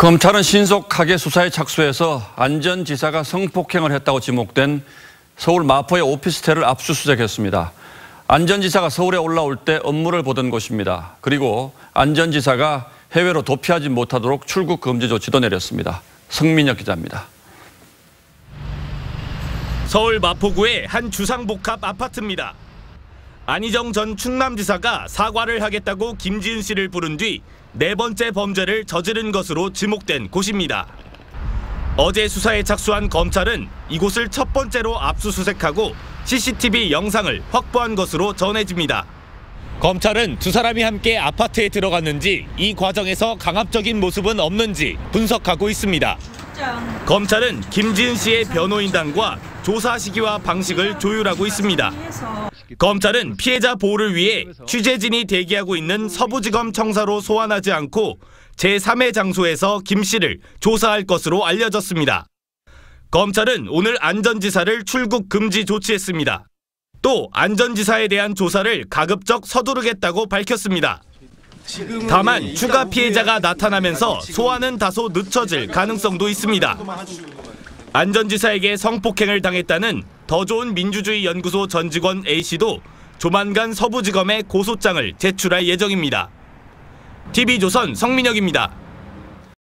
검찰은 신속하게 수사에 착수해서 안전지사가 성폭행을 했다고 지목된 서울 마포의 오피스텔을 압수수색했습니다. 안전지사가 서울에 올라올 때 업무를 보던 곳입니다. 그리고 안전지사가 해외로 도피하지 못하도록 출국 금지 조치도 내렸습니다. 성민혁 기자입니다. 서울 마포구의 한 주상복합 아파트입니다. 안희정 전 충남지사가 사과를 하겠다고 김지은 씨를 부른 뒤 네 번째 범죄를 저지른 것으로 지목된 곳입니다. 어제 수사에 착수한 검찰은 이곳을 첫 번째로 압수수색하고 CCTV 영상을 확보한 것으로 전해집니다. 검찰은 두 사람이 함께 아파트에 들어갔는지 이 과정에서 강압적인 모습은 없는지 분석하고 있습니다. 검찰은 김지은 씨의 변호인단과 조사 시기와 방식을 조율하고 있습니다. 검찰은 피해자 보호를 위해 취재진이 대기하고 있는 서부지검 청사로 소환하지 않고 제3의 장소에서 김 씨를 조사할 것으로 알려졌습니다. 검찰은 오늘 안전지사를 출국 금지 조치했습니다. 또 안전지사에 대한 조사를 가급적 서두르겠다고 밝혔습니다. 다만 추가 피해자가 나타나면서 소환은 다소 늦춰질 가능성도 있습니다. 안전지사에게 성폭행을 당했다는 더 좋은 민주주의 연구소 전 직원 A씨도 조만간 서부지검에 고소장을 제출할 예정입니다. TV조선 성민혁입니다.